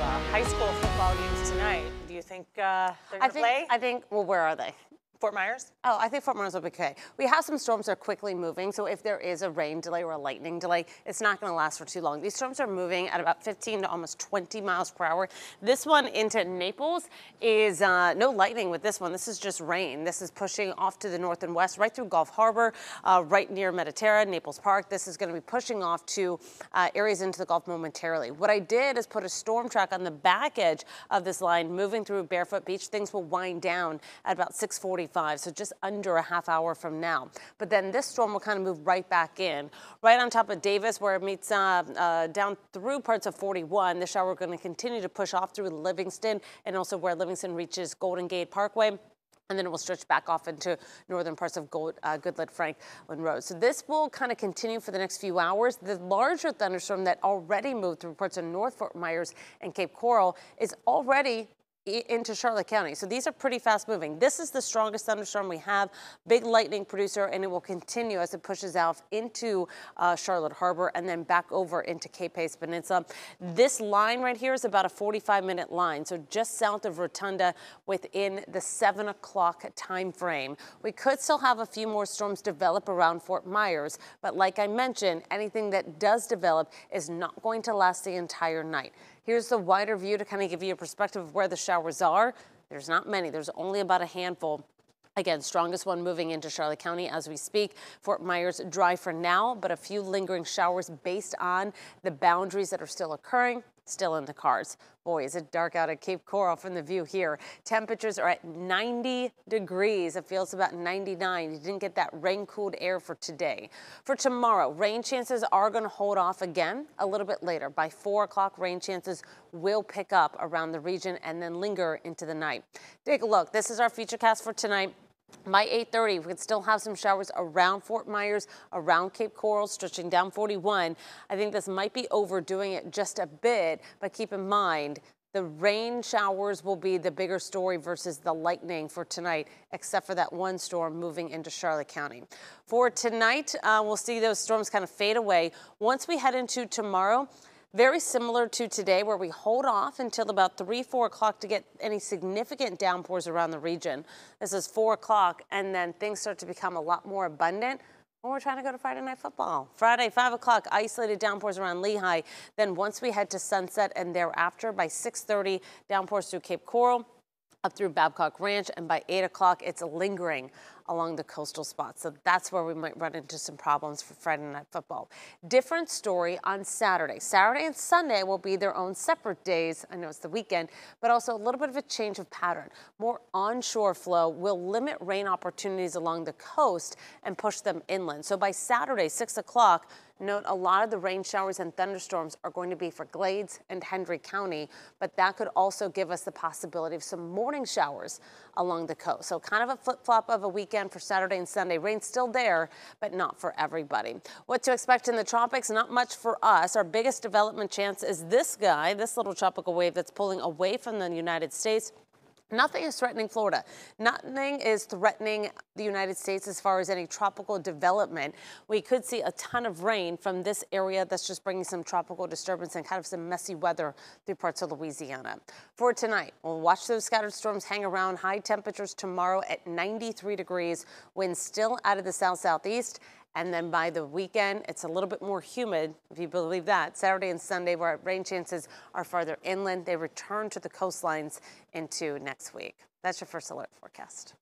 uh, high school football games tonight. Do you think uh, they're I going to play? I think, well, where are they? Fort Myers? Oh, I think Fort Myers will be okay. We have some storms that are quickly moving, so if there is a rain delay or a lightning delay, it's not going to last for too long. These storms are moving at about 15 to almost 20 miles per hour. This one into Naples is uh, no lightning with this one. This is just rain. This is pushing off to the north and west, right through Gulf Harbor, uh, right near Mediterra, Naples Park. This is going to be pushing off to uh, areas into the Gulf momentarily. What I did is put a storm track on the back edge of this line, moving through Barefoot Beach. Things will wind down at about 645, so just under a half hour from now. But then this storm will kind of move right back in, right on top of Davis, where it meets uh, uh, down through parts of 41. The shower going to continue to push off through Livingston and also where Livingston reaches Golden Gate Parkway and then it will stretch back off into northern parts of Gold, uh, Goodlette Franklin Road. So this will kind of continue for the next few hours. The larger thunderstorm that already moved through parts of North Fort Myers and Cape Coral is already into Charlotte County. So these are pretty fast moving. This is the strongest thunderstorm we have, big lightning producer, and it will continue as it pushes out into uh, Charlotte Harbor and then back over into Cape Haze Peninsula. This line right here is about a 45 minute line. So just south of Rotunda within the seven o'clock time frame. We could still have a few more storms develop around Fort Myers, but like I mentioned, anything that does develop is not going to last the entire night. Here's the wider view to kind of give you a perspective of where the showers are. There's not many. There's only about a handful. Again, strongest one moving into Charlotte County as we speak. Fort Myers dry for now, but a few lingering showers based on the boundaries that are still occurring still in the cars. Boy, is it dark out at Cape Coral from the view here. Temperatures are at 90 degrees. It feels about 99. You didn't get that rain-cooled air for today. For tomorrow, rain chances are going to hold off again a little bit later. By 4 o'clock, rain chances will pick up around the region and then linger into the night. Take a look. This is our futurecast for tonight. By 8.30, we could still have some showers around Fort Myers, around Cape Coral, stretching down 41. I think this might be overdoing it just a bit, but keep in mind, the rain showers will be the bigger story versus the lightning for tonight, except for that one storm moving into Charlotte County. For tonight, uh, we'll see those storms kind of fade away. Once we head into tomorrow, very similar to today where we hold off until about 3, 4 o'clock to get any significant downpours around the region. This is 4 o'clock and then things start to become a lot more abundant when we're trying to go to Friday Night Football. Friday, 5 o'clock, isolated downpours around Lehigh. Then once we head to sunset and thereafter by 6.30, downpours through Cape Coral, up through Babcock Ranch, and by 8 o'clock, it's lingering along the coastal spots. So that's where we might run into some problems for Friday Night Football. Different story on Saturday. Saturday and Sunday will be their own separate days. I know it's the weekend, but also a little bit of a change of pattern. More onshore flow will limit rain opportunities along the coast and push them inland. So by Saturday, 6 o'clock, Note a lot of the rain showers and thunderstorms are going to be for Glades and Hendry County, but that could also give us the possibility of some morning showers along the coast. So kind of a flip-flop of a weekend for Saturday and Sunday. Rain still there, but not for everybody. What to expect in the tropics? Not much for us. Our biggest development chance is this guy, this little tropical wave that's pulling away from the United States. Nothing is threatening Florida. Nothing is threatening the United States as far as any tropical development. We could see a ton of rain from this area that's just bringing some tropical disturbance and kind of some messy weather through parts of Louisiana. For tonight, we'll watch those scattered storms hang around. High temperatures tomorrow at 93 degrees. Winds still out of the south-southeast and then by the weekend, it's a little bit more humid, if you believe that. Saturday and Sunday, where rain chances are farther inland, they return to the coastlines into next week. That's your first alert forecast.